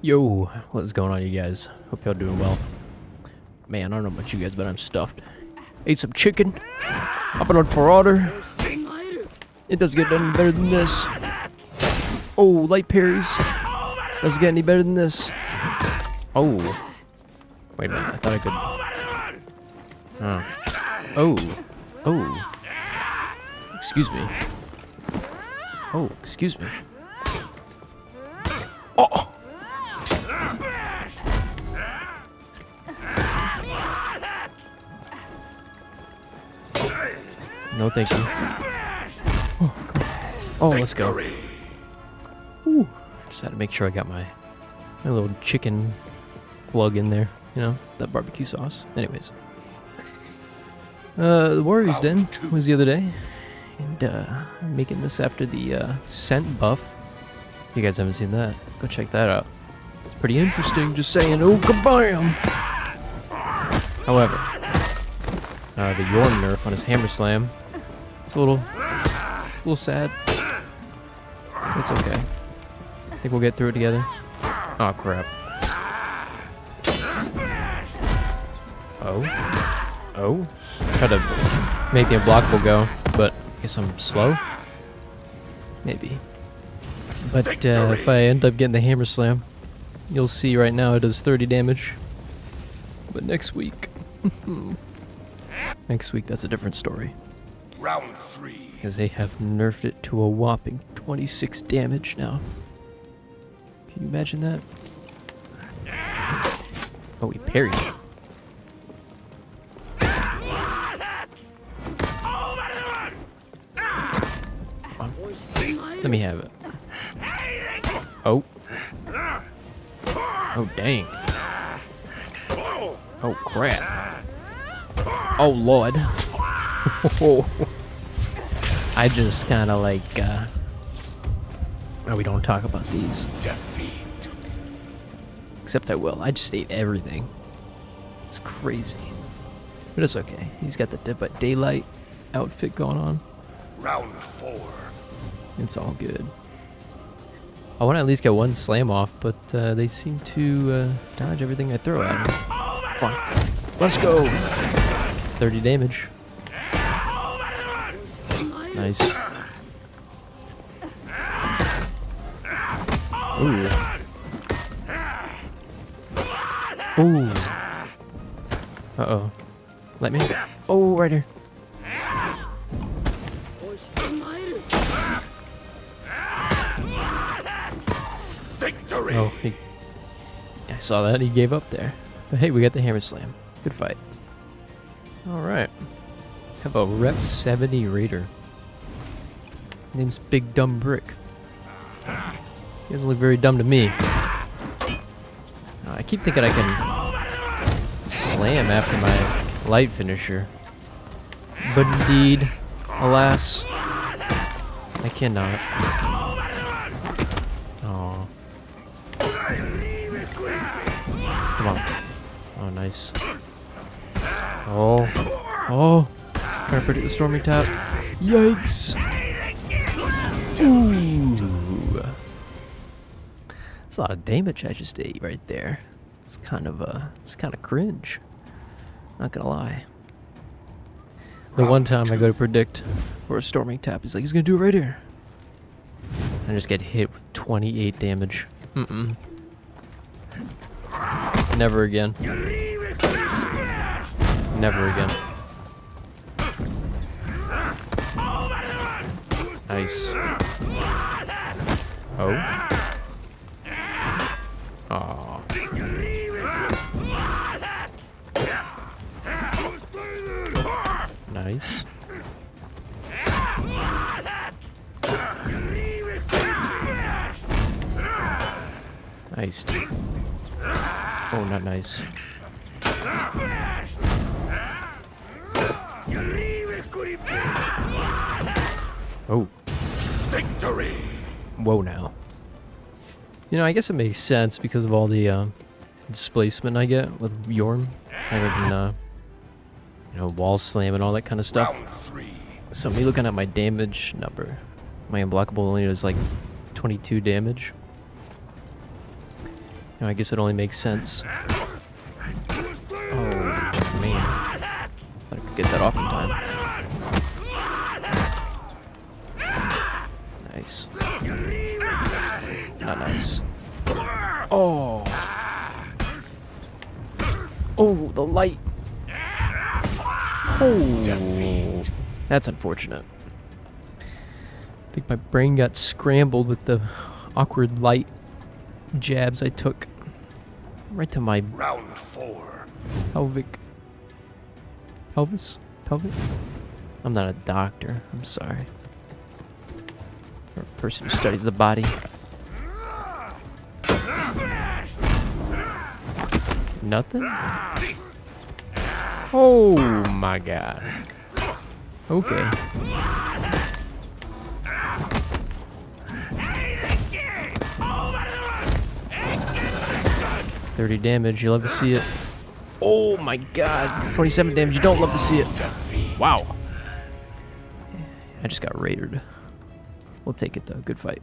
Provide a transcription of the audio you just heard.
Yo, what's going on, you guys? Hope y'all doing well. Man, I don't know about you guys, but I'm stuffed. Ate some chicken. Up on For Honor. It doesn't get any better than this. Oh, light parries. Doesn't get any better than this. Oh. Wait a minute, I thought I could. Oh. Oh. Oh. Excuse me. Oh, excuse me. Oh! No, thank you. Oh, oh let's go. Ooh. Just had to make sure I got my my little chicken plug in there. You know, that barbecue sauce. Anyways. Uh, the Warriors Den was the other day. And, uh, I'm making this after the, uh, Cent buff. If you guys haven't seen that, go check that out. It's pretty interesting, just saying, oh, kabam! However, uh, the Jorm nerf on his Hammer Slam, it's a little, it's a little sad. It's okay. I think we'll get through it together. Oh, crap. Oh. Oh. Try to make the unblockable go, but I guess I'm slow? Maybe. But uh, if I end up getting the hammer slam, you'll see right now it does 30 damage. But next week... next week, that's a different story. Round three. Because they have nerfed it to a whopping 26 damage now. Can you imagine that? Oh, he parried. Let me have it. Oh. Oh, dang. Oh, crap. Oh, Lord. I just kind of like, uh... Oh, we don't talk about these. Defeat. Except I will. I just ate everything. It's crazy. But it's okay. He's got the Daylight outfit going on. Round four. It's all good. I want to at least get one slam off, but uh, they seem to uh, dodge everything I throw at them. Let's go! 30 damage. Nice. Ooh. Ooh. Uh-oh. Let me. Oh, right here. Victory. Oh, he, I saw that. He gave up there. But hey, we got the hammer slam. Good fight. All right. Have a Rep 70 Raider. Name's Big Dumb Brick. He doesn't look very dumb to me. I keep thinking I can slam after my light finisher. But indeed, alas, I cannot. Oh. Come on. Oh, nice. Oh. Oh. Trying to predict the stormy tap. Yikes. Ooh. That's a lot of damage I just ate right there. It's kind of, uh, it's kind of cringe. Not gonna lie. The one time I go to predict for a storming tap, he's like, he's gonna do it right here. I just get hit with 28 damage. Mm-mm. Never again. Never again. Nice. Oh. Aw. Nice. Nice. Oh, not nice. Oh. Victory. Whoa now. You know, I guess it makes sense because of all the uh, displacement I get with Jorm. I can, uh, you know, wall slam and all that kind of stuff. So me looking at my damage number, my unblockable only does like 22 damage. know, I guess it only makes sense. Oh, man. Thought I could get that off in time. Not nice. Oh. Oh, the light. Oh. That's unfortunate. I think my brain got scrambled with the awkward light jabs I took right to my Round four. pelvic pelvis pelvic i'm not a doctor i'm sorry or a person who studies the body nothing oh my god okay Thirty damage. You love to see it. Oh my god. 27 damage. You don't love to see it. Wow. I just got raided. We'll take it though. Good fight.